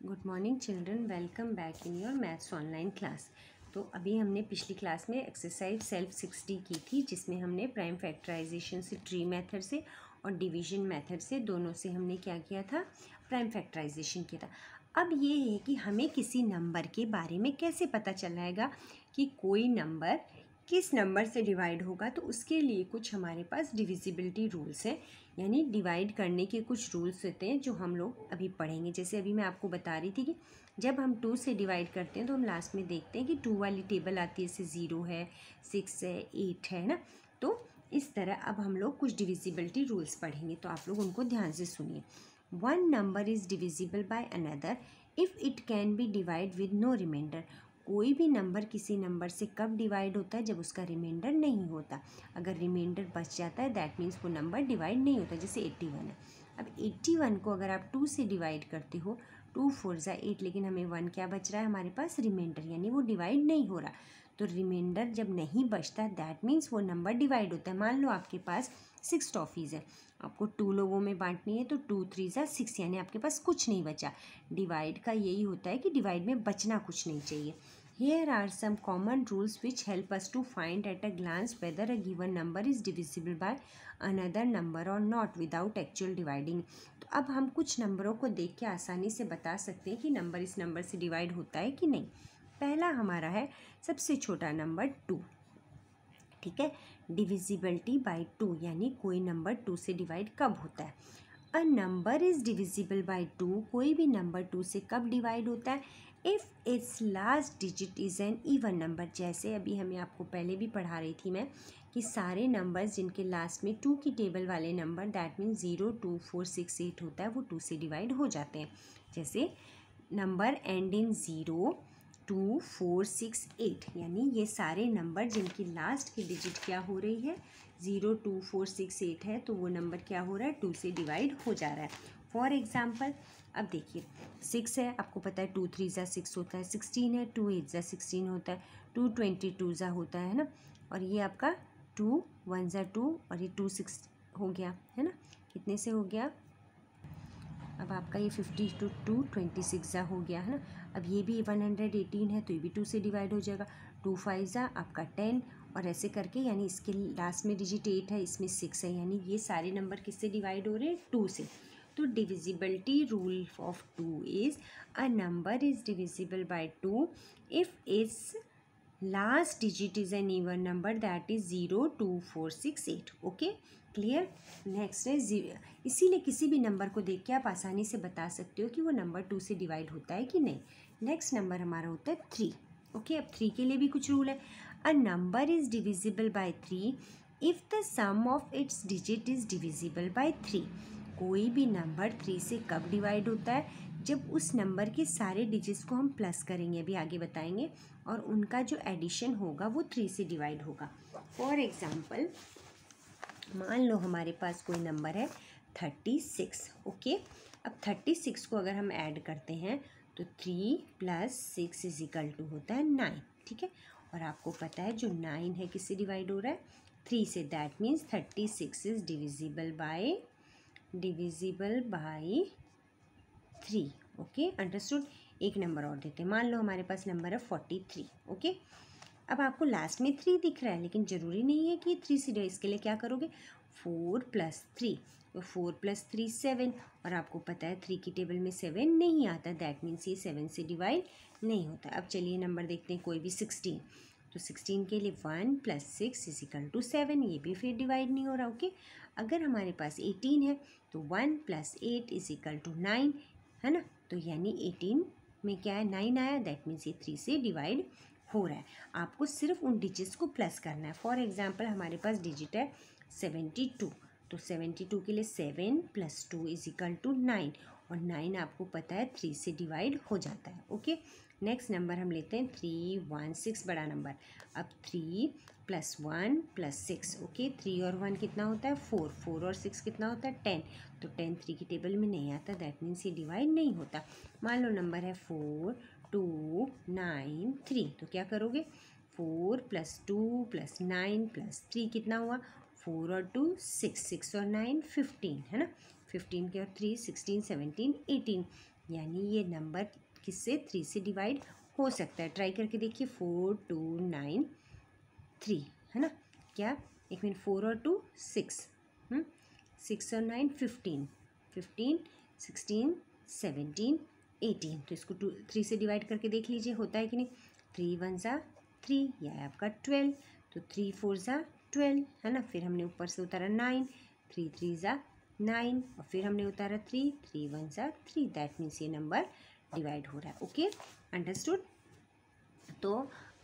Good morning children welcome back in your maths online class तो अभी हमने पिछली क्लास में एक्सरसाइज सेल्फ सिक्सटी की थी, जिसमें हमने प्राइम फैक्टराइजेशन से ट्री मेथड से और डिवीज़न मेथड से दोनों से हमने क्या किया था? प्राइम फैक्टराइजेशन किया था। अब ये है कि हमें किसी नंबर के बारे में कैसे पता चलाएगा कि कोई नंबर किस नंबर से डिवाइड होगा तो उसके लिए कुछ हमारे पास डिविजिबिलिटी रूल्स हैं। यानी डिवाइड करने के कुछ रूल्स होते हैं जो हम लोग अभी पढ़ेंगे। जैसे अभी मैं आपको बता रही थी कि जब हम टू से डिवाइड करते हैं तो हम लास्ट में देखते हैं कि टू वाली टेबल आती है, जैसे ज़ीरो है सिक्स है एट है ना? तो इस तरह अब हम लोग कुछ डिविजिबिलिटी रूल्स पढ़ेंगे तो आप लोग उनको ध्यान से सुनिए। One number is divisible by another if it can be divide with no remainder कोई भी नंबर किसी नंबर से कब डिवाइड होता है जब उसका रिमाइंडर नहीं होता। अगर रिमाइंडर बच जाता है दैट मीन्स वो नंबर डिवाइड नहीं होता, जैसे एट्टी वन है। अब एट्टी वन को अगर आप टू से डिवाइड करते हो टू फोर ज़ा एट लेकिन हमें वन क्या बच रहा है? हमारे पास रिमाइंडर यानी वो डिवाइड नहीं हो रहा। तो रिमाइंडर जब नहीं बचता दैट मीन्स वो नंबर डिवाइड होता है। मान लो आपके पास सिक्स टॉफ़ीज़ है। आपको टू लोगों में बांटनी है तो टू थ्री ज़ा सिक्स यानी आपके पास कुछ नहीं बचा। डिवाइड का यही होता है कि डिवाइड में बचना कुछ नहीं चाहिए। Here are some common rules which help us to find at a glance whether a given number is divisible by another number or not without actual dividing. तो अब हम कुछ नंबरों को देख के आसानी से बता सकते हैं कि नंबर इस नंबर से डिवाइड होता है कि नहीं। पहला हमारा है सबसे छोटा नंबर टू ठीक है? डिविजिबिलिटी बाई टू यानी कोई नंबर टू से डिवाइड कब होता है? A number is divisible by two कोई भी नंबर टू से कब डिवाइड होता है? If its last digit is an even number जैसे अभी हमें आपको पहले भी पढ़ा रही थी मैं कि सारे नंबर्स जिनके लास्ट में टू की टेबल वाले number that mean zero two four six eight होता है, वो टू से डिवाइड हो जाते हैं। जैसे number end in zero two four six eight यानी ये सारे नंबर जिनकी लास्ट की डिजिट क्या हो रही है, zero two four six eight है तो वो नंबर क्या हो रहा है, टू से डिवाइड हो जा रहा है। फॉर एग्ज़ाम्पल अब देखिए, सिक्स है, आपको पता है टू थ्री ज़ा सिक्स होता है, सिक्सटीन है, टू एट ज़ा सिक्सटीन होता है, टू ट्वेंटी टू ज़ा होता है ना? और ये आपका टू वन ज़ा टू और ये टू सिक्स हो गया, है ना? कितने से हो गया? अब आपका ये fifty two two twenty six ज़ा हो गया, है ना? अब ये भी वन हंड्रेड एटीन है तो ये भी टू से डिवाइड हो जाएगा। टू फाइव ज़ा, आपका टेन और ऐसे करके, यानी इसके लास्ट में डिजिट एट है, इसमें सिक्स है, यानी ये सारे नंबर किससे डिवाइड हो रहे हैं? टू से। तो divisibility rule of 2 is, a number is divisible by 2 if its last digit is an even number that is zero two four six eight okay clear next है इसीलिए किसी भी नंबर को देख के आप आसानी से बता सकते हो कि वो नंबर टू से डिवाइड होता है कि नहीं. नेक्स्ट नंबर हमारा होता है थ्री ओके okay, अब थ्री के लिए भी कुछ रूल है. A number is divisible by three if the sum of its digit is divisible by three कोई भी नंबर थ्री से कब डिवाइड होता है? जब उस नंबर के सारे डिजिट्स को हम प्लस करेंगे, अभी आगे बताएँगे, और उनका जो एडिशन होगा, वो थ्री से डिवाइड होगा। फॉर एग्ज़ाम्पल मान लो हमारे पास कोई नंबर है थर्टी सिक्स ओके अब थर्टी सिक्स को अगर हम ऐड करते हैं तो three plus six is equal to होता है नाइन ठीक है? और आपको पता है जो नाइन है, किससे डिवाइड हो रहा है? थ्री से। That means thirty six is divisible by divisible by three, okay? Understood? एक नंबर और देते हैं। मान लो हमारे पास नंबर है फोर्टी थ्री, ओके? अब आपको लास्ट में थ्री दिख रहा है, लेकिन ज़रूरी नहीं है कि थ्री से इसके लिए क्या करोगे? फोर प्लस थ्री तो फोर प्लस थ्री सेवन और आपको पता है थ्री की टेबल में सेवन नहीं आता दैट मीन्स ये सेवन से डिवाइड नहीं होता। अब चलिए नंबर देखते हैं, कोई भी सिक्सटीन तो सिक्सटीन के लिए one plus six is equal to seven ये भी फिर डिवाइड नहीं हो रहा, ओके? अगर हमारे पास एटीन है तो one plus eight is equal to nine है ना? तो यानी एटीन में क्या है? नाइन आया दैट मीन्स ये थ्री से डिवाइड हो रहा है। आपको सिर्फ़ उन डिजिट्स को प्लस करना है। फॉर एग्ज़ाम्पल हमारे पास डिजिट है सेवेंटी टू तो सेवेंटी टू के लिए seven plus two is equal to nine और नाइन आपको पता है थ्री से डिवाइड हो जाता है ओके नेक्स्ट नंबर हम लेते हैं थ्री वन सिक्स बड़ा नंबर अब three plus one plus six okay three और वन कितना होता है? फोर फोर और सिक्स कितना होता है? टेन तो टेन थ्री की टेबल में नहीं आता दैट मीन्स ये डिवाइड नहीं होता. मान लो नंबर है फोर टू नाइन थ्री तो क्या करोगे? Four plus two plus nine plus three कितना हुआ? फोर और टू सिक्स सिक्स और नाइन फिफ्टीन है ना? फिफ्टीन के और थ्री सिक्सटीन सेवनटीन एटीन यानी ये नंबर किससे? थ्री से डिवाइड हो सकता है। ट्राई करके देखिए फोर टू नाइन थ्री है ना? क्या? एक मिनट फोर और टू सिक्स सिक्स और nine fifteen fifteen sixteen seventeen eighteen तो इसको टू थ्री से डिवाइड करके देख लीजिए, होता है कि नहीं? थ्री वन ज़ा थ्री या आपका ट्वेल्व तो थ्री फोर ज़ा ट्वेल्व है ना? फिर हमने ऊपर से उतारा नाइन थ्री थ्री ज़ा नाइन और फिर हमने उतारा थ्री थ्री वन सा थ्री दैट मीन्स ये नंबर डिवाइड हो रहा है ओके अंडरस्टूड तो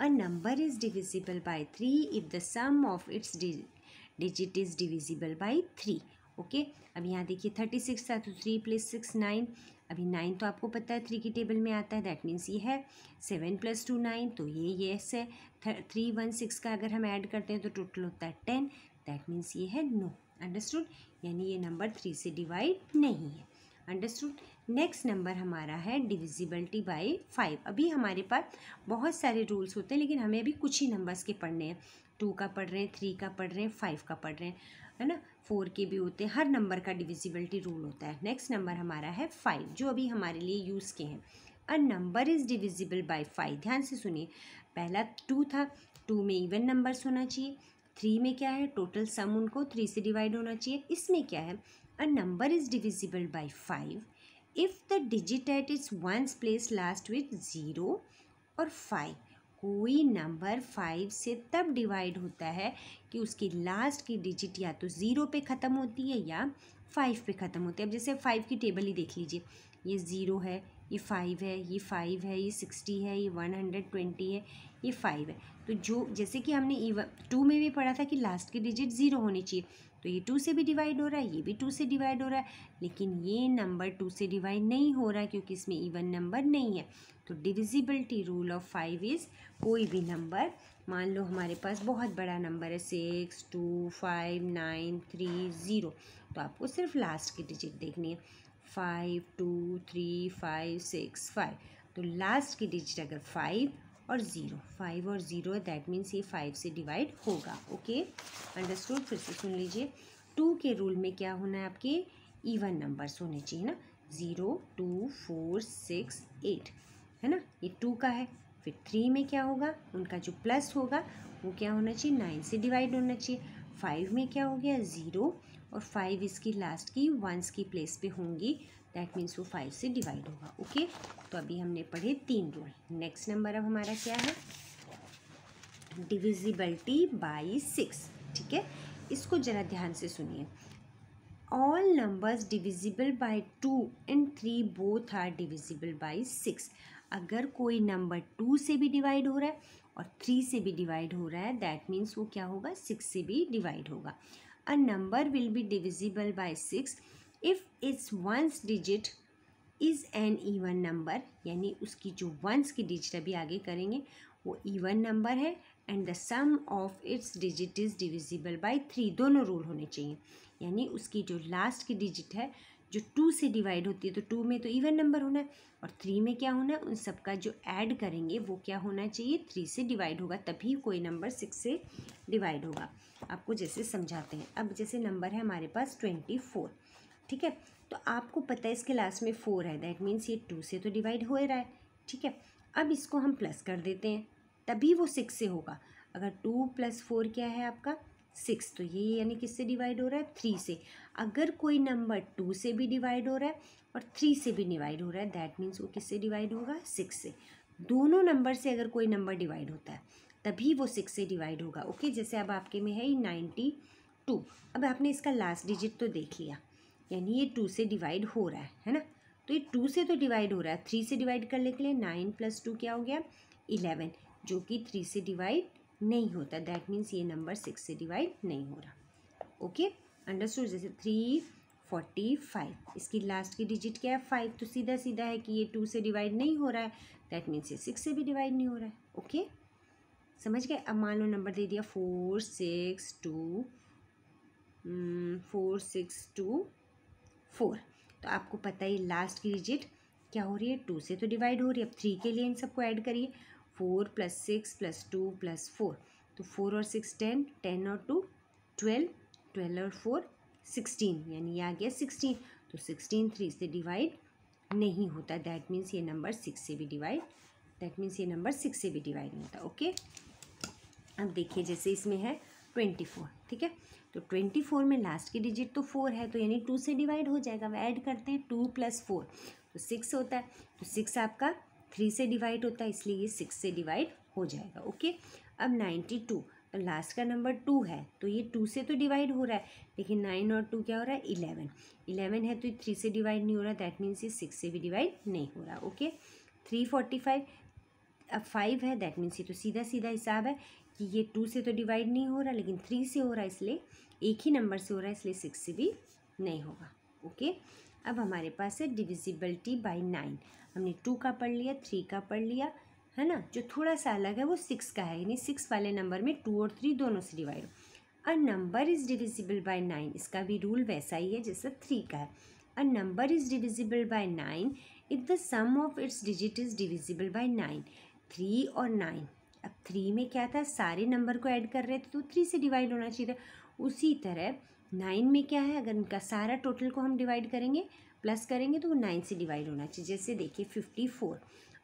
a number is divisible by three if the sum of its digit is divisible by three okay अब यहाँ देखिए थर्टी सिक्स था तो थ्री प्लस सिक्स नाइन अभी नाइन तो आपको पता है थ्री की टेबल में आता है दैट मीन्स ये है सेवन प्लस टू नाइन तो ये येस है. थ्री वन सिक्स का अगर हम ऐड करते हैं तो टोटल होता है टेन दैट मीन्स ये है नो अंडरस्टूड यानी ये नंबर थ्री से डिवाइड नहीं है। अंडरस्टूड? नेक्स्ट नंबर हमारा है डिविजिबिलिटी बाय फाइव। अभी हमारे पास बहुत सारे रूल्स होते हैं, लेकिन हमें अभी कुछ ही नंबर्स के पढ़ने हैं। टू का पढ़ रहे हैं, थ्री का पढ़ रहे हैं, फाइव का पढ़ रहे हैं, है ना? फोर के भी होते हैं, हर नंबर का डिविजिबिलिटी रूल होता है। नेक्स्ट नंबर हमारा है फाइव, जो अभी हमारे लिए यूज़ के हैं। A number is divisible by five. ध्यान से सुनिए, पहला टू था, टू में इवन नंबर्स होना चाहिए। थ्री में क्या है? टोटल सम उनको थ्री से डिवाइड होना चाहिए। इसमें क्या है? A number is divisible by five if the digit at its ones place last with zero और फाइव कोई नंबर फाइव से तब डिवाइड होता है कि उसकी लास्ट की डिजिट या तो ज़ीरो पे ख़त्म होती है या फाइव पे ख़त्म होती है। अब जैसे फाइव की टेबल ही देख लीजिए। ये ज़ीरो है, ये फाइव है, ये फाइव है, ये सिक्सटी है, ये वन हंड्रेड ट्वेंटी है ये फाइव है। तो जो, जैसे कि हमने इवन टू में भी पढ़ा था कि लास्ट की डिजिट ज़ीरो होनी चाहिए। तो ये टू से भी डिवाइड हो रहा है, ये भी टू से डिवाइड हो रहा है। लेकिन ये नंबर टू से डिवाइड नहीं हो रहा क्योंकि इसमें इवन नंबर नहीं है। तो divisibility rule of five is कोई भी नंबर मान लो हमारे पास बहुत बड़ा नंबर है six two five nine three zero तो आपको सिर्फ़ लास्ट की डिजिट देखनी है। Five two three five six five तो लास्ट की डिजिट अगर फाइव और ज़ीरो। फाइव और ज़ीरो है दैट मीन्स ये फाइव से डिवाइड होगा ओके अंडरस्टूड फिर से सुन लीजिए। टू के रूल में क्या होना है आपके? इवन नंबर्स होने चाहिए ना। Zero, two, four, six, eight, है ना? ये टू का है। फिर थ्री में क्या होगा? उनका जो प्लस होगा, वो क्या होना चाहिए? नाइन से डिवाइड होना चाहिए। फाइव में क्या हो गया? ज़ीरो और फाइव इसकी लास्ट की वंस की प्लेस पे होंगी। दैट मीन्स वो फाइव से डिवाइड होगा ओके तो अभी हमने पढ़े तीन रूल नेक्स्ट नंबर अब हमारा क्या है? डिविजिबिलिटी बाई सिक्स ठीक है? इसको ज़रा ध्यान से सुनिए। All numbers divisible by two and three both are divisible by six अगर कोई नंबर टू से भी डिवाइड हो रहा है और थ्री से भी डिवाइड हो रहा है दैट मीन्स वो क्या होगा? सिक्स से भी डिवाइड होगा। A number will be divisible by six if its ones digit is an even number यानी उसकी जो वंस की डिजिट अभी आगे करेंगे, वो ईवन नंबर है and the sum of its digit is divisible by three दोनों रूल होने चाहिए। यानी उसकी जो लास्ट की डिजिट है, जो टू से डिवाइड होती है तो टू में तो इवन नंबर होना है और थ्री में क्या होना है, उन सब का जो ऐड करेंगे, वो क्या होना चाहिए? थ्री से डिवाइड होगा, तभी कोई नंबर सिक्स से डिवाइड होगा। आपको जैसे समझाते हैं। अब जैसे नंबर है हमारे पास ट्वेंटी फोर ठीक है? तो आपको पता है इसके लास्ट में फोर है। दैट मीन्स ये टू से तो डिवाइड हो रहा है, ठीक है? अब इसको हम प्लस कर देते हैं। तभी वो सिक्स से होगा। अगर टू प्लस फोर क्या है आपका? सिक्स तो ये यानी किससे डिवाइड हो रहा है? थ्री से। अगर कोई नंबर टू से भी डिवाइड हो रहा है और थ्री से भी डिवाइड हो रहा है दैट मीन्स वो किससे डिवाइड होगा? सिक्स से। दोनों नंबर से अगर कोई नंबर डिवाइड होता है, तभी वो सिक्स से डिवाइड होगा। ओके जैसे अब आपके में है नाइन्टी टू अब आपने इसका लास्ट डिजिट तो देख लिया। यानी ये टू से डिवाइड हो रहा है है ना? तो ये टू से तो डिवाइड हो रहा है। थ्री से डिवाइड करने के लिए नाइन प्लस टू क्या हो गया? इलेवन जो कि थ्री से डिवाइड नहीं होता। दैट मीन्स ये नंबर सिक्स से डिवाइड नहीं हो रहा। ओके अंडरस्टूड जैसे थ्री फोर्टी फाइव इसकी लास्ट की डिजिट क्या है? फाइव तो सीधा सीधा है कि ये टू से डिवाइड नहीं हो रहा है। दैट मीन्स ये सिक्स से भी डिवाइड नहीं हो रहा है। ओके समझ गए? अब मान लो नंबर दे दिया four six two four six two four. तो आपको पता ही लास्ट की डिजिट क्या हो रही है? टू से तो डिवाइड हो रही है। अब थ्री के लिए इन सबको ऐड करिए। Four plus six plus two plus four तो फोर और सिक्स टेन टेन और टू ट्वेल्व ट्वेल्व और फोर सिक्सटीन यानी ये आ गया सिक्सटीन तो सिक्सटीन थ्री से डिवाइड नहीं होता। दैट मीन्स ये नंबर सिक्स से भी डिवाइड दैट मीन्स ये नंबर सिक्स से भी डिवाइड नहीं होता। ओके अब देखिए जैसे इसमें है। ट्वेंटी फोर, ठीक है? तो ट्वेंटी फोर में लास्ट की डिजिट तो फोर है तो यानी टू से डिवाइड हो जाएगा। अब ऐड करते हैं टू प्लस फोर तो सिक्स होता है। तो सिक्स आपका थ्री से डिवाइड होता है, इसलिए ये सिक्स से डिवाइड हो जाएगा ओके अब नाइन्टी टू तो लास्ट का नंबर टू है तो ये टू से तो डिवाइड हो रहा है, लेकिन नाइन और टू क्या हो रहा है? इलेवन इलेवन है तो ये थ्री से डिवाइड नहीं हो रहा दैट मीन्स ये सिक्स से भी डिवाइड नहीं हो रहा ओके थ्री फोर्टी फाइव अब फाइव है दैट मीन्स ये तो सीधा सीधा हिसाब है। कि ये टू से तो डिवाइड नहीं हो रहा, लेकिन थ्री से हो रहा है इसलिए एक ही नंबर से हो रहा है, इसलिए सिक्स से भी नहीं होगा, ओके? अब हमारे पास है डिविजिबिलिटी बाई नाइन। हमने टू का पढ़ लिया, थ्री का पढ़ लिया, है ना? जो थोड़ा सा अलग है, वो सिक्स का है, यानी सिक्स वाले नंबर में टू और थ्री दोनों से डिवाइड। हो a number is divisible by nine, इसका भी रूल वैसा ही है जैसा थ्री का है। A number is divisible by nine, if the sum of its digit is divisible by nine, three और नाइन। अब थ्री में क्या था? सारे नंबर को ऐड कर रहे थे तो थ्री से डिवाइड होना चाहिए था। उसी तरह नाइन में क्या है? अगर उनका सारा टोटल को हम डिवाइड करेंगे प्लस करेंगे तो वो नाइन से डिवाइड होना चाहिए। जैसे देखिए फिफ्टी फोर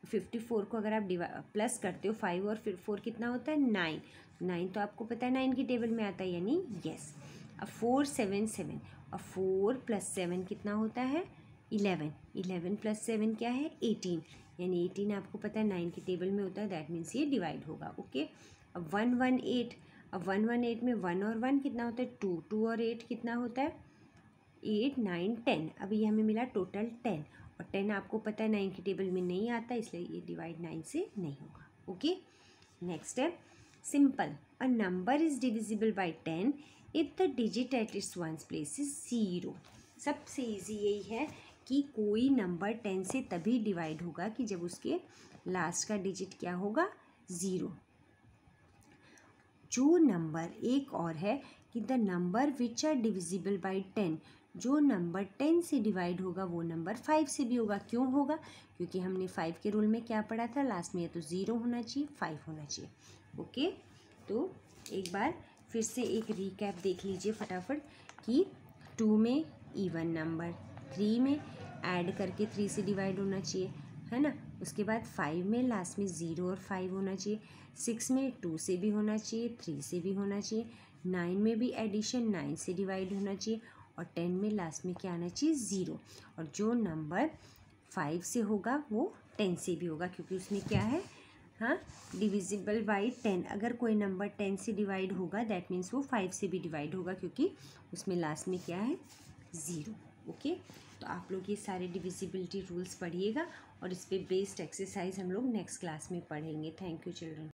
फिफ्टी फोर को अगर आप डिवा प्लस करते हो फाइव और फिर फोर कितना होता है? नाइन नाइन तो आपको पता है नाइन की टेबल में आता है, यानी यस अब फोर सेवन सेवन और फोर प्लस सेवन कितना होता है? इलेवन इलेवन प्लस सेवन क्या है? एटीन यानी एटीन आपको पता है नाइन के टेबल में होता है दैट मीन्स ये डिवाइड होगा ओके अब वन वन एट अब वन वन एट में वन और वन कितना होता है? टू टू और एट कितना होता है? एट नाइन टेन अभी ये हमें मिला टोटल टेन और टेन आपको पता है नाइन के टेबल में नहीं आता, इसलिए ये डिवाइड नाइन से नहीं होगा ओके नेक्स्ट है simple a number is divisible by ten if the digit at its ones place is zero सबसे ईजी यही है कि कोई नंबर टेन से तभी डिवाइड होगा कि जब उसके लास्ट का डिजिट क्या होगा? ज़ीरो। जो नंबर एक और है कि the number which are divisible by ten, जो नंबर टेन से डिवाइड होगा, वो नंबर फाइव से भी होगा। क्यों होगा? क्योंकि हमने फाइव के रूल में क्या पढ़ा था? लास्ट में या तो ज़ीरो होना चाहिए, फाइव होना चाहिए। ओके? तो एक बार फिर से एक रिकैप देख लीजिए फटाफट कि टू में इवन नंबर थ्री में ऐड करके थ्री से डिवाइड होना चाहिए, है ना? उसके बाद फाइव में लास्ट में ज़ीरो और फाइव होना चाहिए सिक्स में टू से भी होना चाहिए थ्री से भी होना चाहिए नाइन में भी एडिशन नाइन से डिवाइड होना चाहिए और टेन में लास्ट में क्या आना चाहिए? ज़ीरो और जो नंबर फाइव से होगा वो टेन से भी होगा, क्योंकि उसमें क्या है? हाँ डिविजिबल बाई टेन अगर कोई नंबर टेन से डिवाइड होगा दैट मीन्स वो फाइव से भी डिवाइड होगा, क्योंकि उसमें लास्ट में क्या है? Zero okay? तो आप लोग ये सारे डिविजिबिलिटी रूल्स पढ़िएगा और इस पर बेस्ड एक्सरसाइज हम लोग नेक्स्ट क्लास में पढ़ेंगे। Thank you children